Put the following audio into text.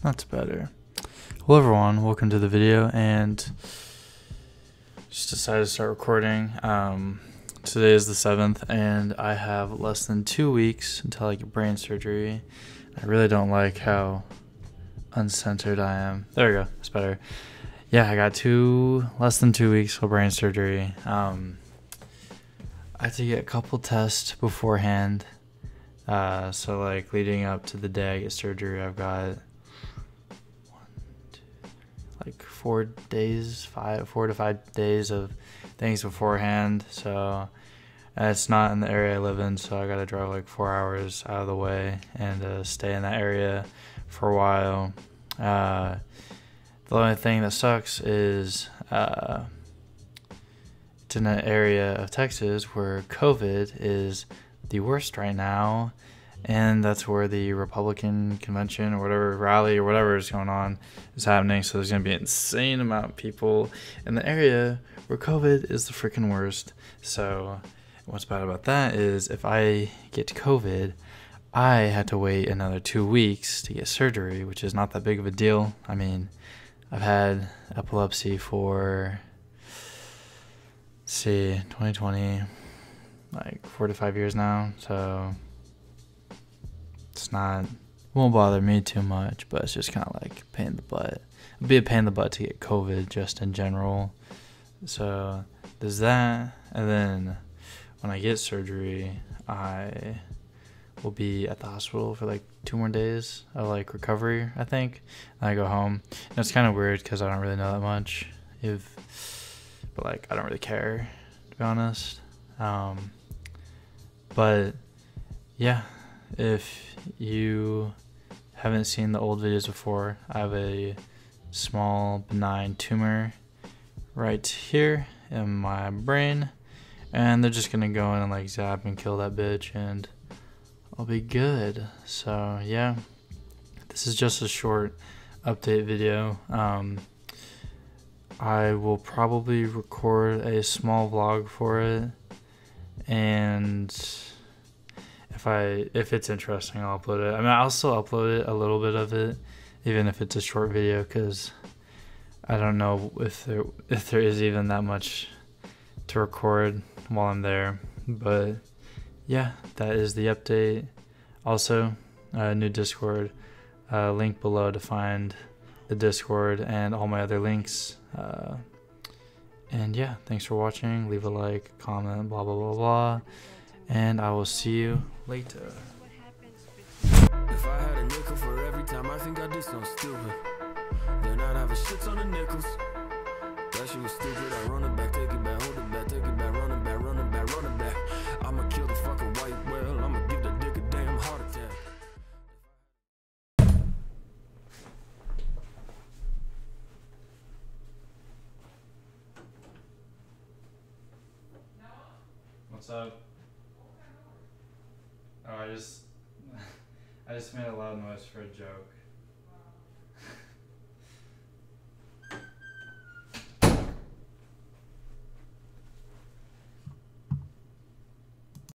That's better. Hello everyone, welcome to the video and just decided to start recording. Um, today is the 7th and I have less than two weeks until I get brain surgery. I really don't like how uncensored I am. There we go, it's better. Yeah, I got two, less than two weeks for brain surgery. Um, I had to get a couple tests beforehand. Uh, so like leading up to the day I get surgery, I've got four days, five, four to five days of things beforehand. So it's not in the area I live in, so I gotta drive like four hours out of the way and uh, stay in that area for a while. Uh, the only thing that sucks is uh, it's in an area of Texas where COVID is the worst right now and that's where the Republican convention or whatever rally or whatever is going on is happening. So there's going to be an insane amount of people in the area where COVID is the freaking worst. So what's bad about that is if I get COVID, I had to wait another two weeks to get surgery, which is not that big of a deal. I mean, I've had epilepsy for see 2020 like four to five years now so not won't bother me too much, but it's just kind of like pain in the butt. It'd be a pain in the butt to get COVID just in general. So there's that, and then when I get surgery, I will be at the hospital for like two more days of like recovery, I think. And I go home. And it's kind of weird because I don't really know that much. If, but like I don't really care, to be honest. Um, but yeah, if you haven't seen the old videos before, I have a small benign tumor right here in my brain and they're just gonna go in and like zap and kill that bitch and I'll be good. So yeah, this is just a short update video. Um, I will probably record a small vlog for it and if I if it's interesting, I'll upload it. I mean, I'll still upload it a little bit of it, even if it's a short video, because I don't know if there if there is even that much to record while I'm there. But yeah, that is the update. Also, uh, new Discord uh, link below to find the Discord and all my other links. Uh, and yeah, thanks for watching. Leave a like, comment, blah blah blah blah and I will see you later. If I had a nickel for every time I think I did something stupid, then I'd have a shit on the nickels. That shit was stupid. I run it back, take it back, hold it back, take it back, run it back, run it back, run it back. I'ma kill the fucking white whale. I'ma give the dick a damn heart attack. What's up? Oh, I just I just made a loud noise for a joke.